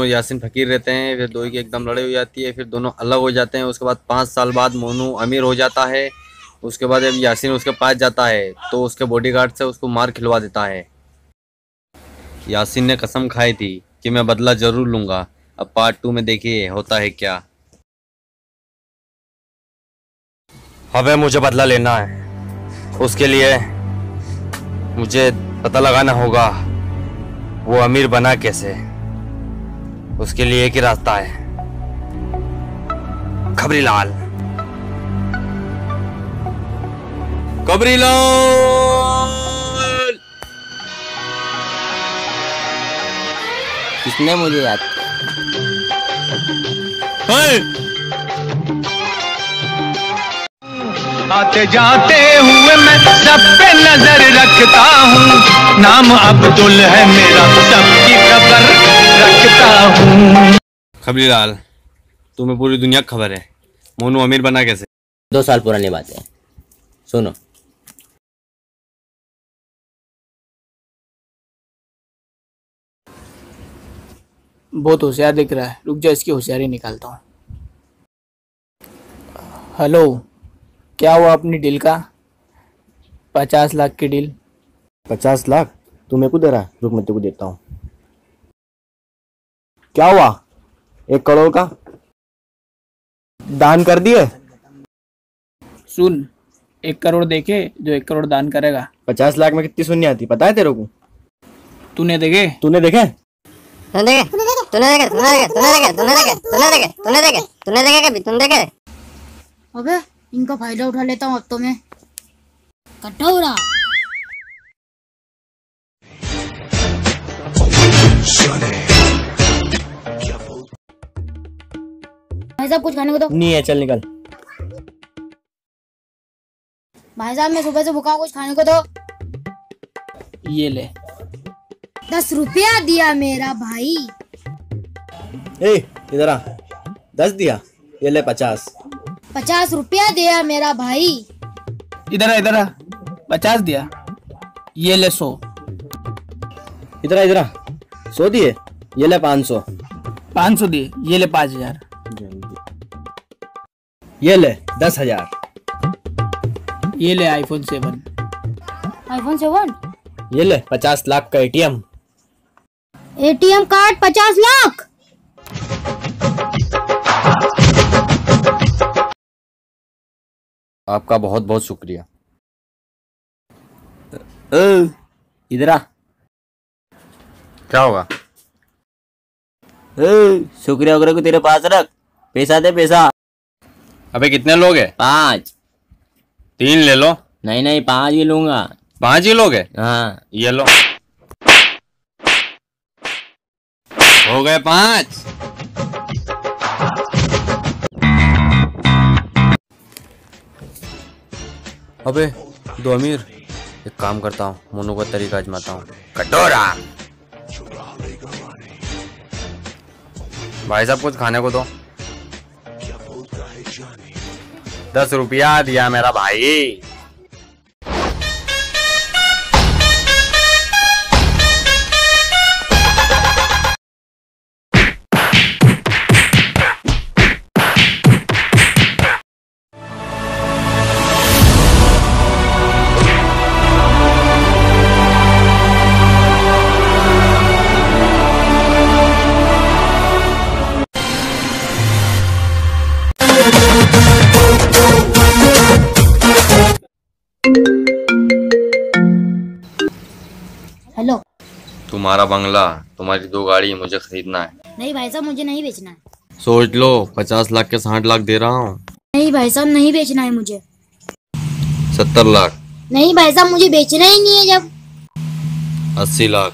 दोनों यासिन फकीर रहते हैं, फिर दो की एकदम लड़ाई हो जाती है, फिर दोनों अलग हो जाते हैं, उसके बाद पाँच साल बाद मोनू अमीर हो जाता है, उसके बाद जब यासिन उसके पास जाता है तो उसके बॉडीगार्ड से उसको मार खिलवा देता है। यासिन ने कसम खाई थी कि मैं बदला ज़रूर लूँगा। अब पार्ट टू में देखिए, होता है क्या। हमें मुझे बदला लेना है। उसके लिए मुझे पता लगाना होगा, वो अमीर बना कैसे। उसके लिए एक ही रास्ता है। खबरी लाल खबरी लाल किसने मुझे याद आते जाते हुए मैं सब पे नज़र रखता हूँ। नाम अब्दुल है मेरा सबकी खबर। रखता हूँ। खबरी लाल तुम्हें पूरी दुनिया की खबर है। मोनू अमीर बना कैसे? दो साल पुरानी बात है। सुनो। बहुत होशियार दिख रहा है। रुक जा इसकी होशियारी निकालता हूँ। हेलो क्या हुआ अपनी डील का? पचास लाख की डील। पचास लाख? तू मेरे को दे रहा है? रुक मैं तेरे को देता हूँ। क्या हुआ एक करोड़ का दान कर दिए सुन एक करोड़ देखे जो एक करोड़ दान करेगा पचास लाख में कितनी सुननी आती पता है तेरे को तूने देखे तूने देखे तूने देखे तूने देखे तूने देखे तूने देखे तूने देखे तूने देखे तूने देखे कभी तूने देखे अबे इनका फ़ायदा उठा लेता हूँ अब तो मैं कटोरा साहब कुछ खाने को तो नहीं है चल निकल। भाई साहब मैं सुबह से भूखा कुछ खाने को दो। ये ले। दस रुपया दिया मेरा भाई। ए इधर आ। दस दिया? ये ले पचास। पचास रुपया दिया मेरा भाई। इधर इधर आ। पचास दिया। ये ले सौ। इधर इधर आ। सौ दिए? ये ले पाँच सौ। पाँच सौ दिए। ये ले पाँच हज़ार। ये ले दस हज़ार। ये ले आईफोन सेवन आईफोन सेवन ये ले पचास लाख का एटीएम एटीएम कार्ड पचास लाख? आपका बहुत बहुत शुक्रिया। इधर आ। क्या होगा शुक्रिया वगैरह को तेरे पास रख। पैसा दे पैसा। अबे कितने लोग हैं? पाँच। तीन ले लो। नहीं नहीं पाँच ही लूँगा। पाँच ही लोग हैं? हाँ। ये लो। हो गए पाँच। अबे दो अमीर। एक काम करता हूँ मोनू का तरीका आजमाता हूँ। कटोरा। भाई साहब कुछ खाने को दो। दस रुपया दिया मेरा भाई। हेलो तुम्हारा बंगला तुम्हारी दो गाड़ी मुझे खरीदना है। नहीं भाई साहब मुझे नहीं बेचना है। सोच लो पचास लाख के साठ लाख दे रहा हूँ। नहीं भाई साहब नहीं बेचना है मुझे। सत्तर लाख। नहीं भाई साहब मुझे बेचना ही नहीं है जब। अस्सी लाख।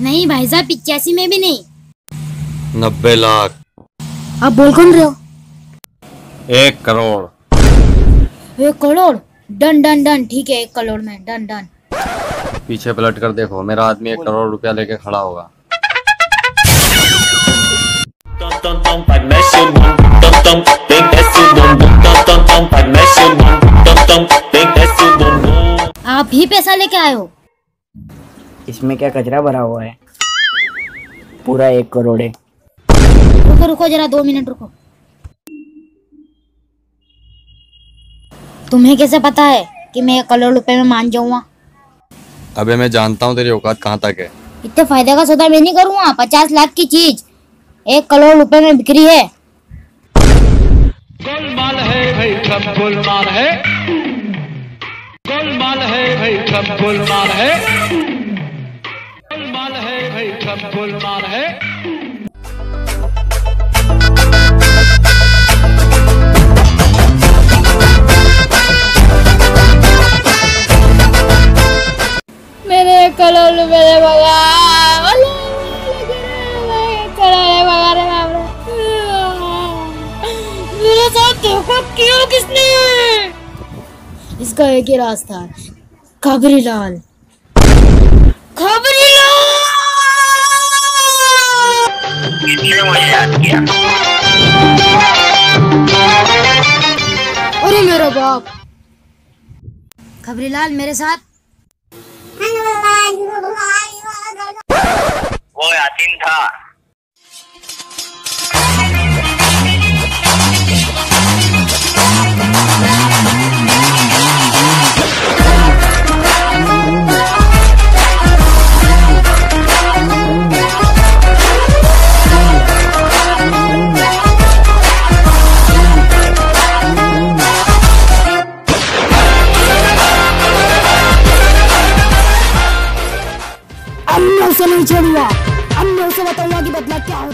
नहीं भाई साहब पिचासी में भी नहीं। नब्बे लाख। आप बोल कौन रहे हो? एक करोड़। एक करोड़? डन डन डन ठीक है एक करोड़ में. डन डन पीछे पलट कर देखो मेरा आदमी एक करोड़ रुपया लेके खड़ा होगा। आप ही पैसा लेके आए हो? इसमें क्या कचरा भरा हुआ है? पूरा एक करोड़ है। रुको रुको जरा दो मिनट रुको। तुम्हें कैसे पता है कि मैं एक करोड़ रुपए में मान जाऊँगा अबे मैं जानता हूँ तेरी औकात कहाँ तक है। इतने फ़ायदे का सौदा मैं नहीं करूँगा पचास लाख की चीज़ एक करोड़ रुपए में बिक्री है। गोलमाल है भाई सब गोलमाल है। गोलमाल है भाई सब गोलमाल है। गोलमाल है भाई सब गोलमाल है। इसका एक ही रास्ता खबरी लाल खबरी अरे मेरा बाप। खबरी लाल मेरे साथ। वो यासीन था अब मैं चलिए अब मैं उसे बताऊँगा कि बदला क्या हो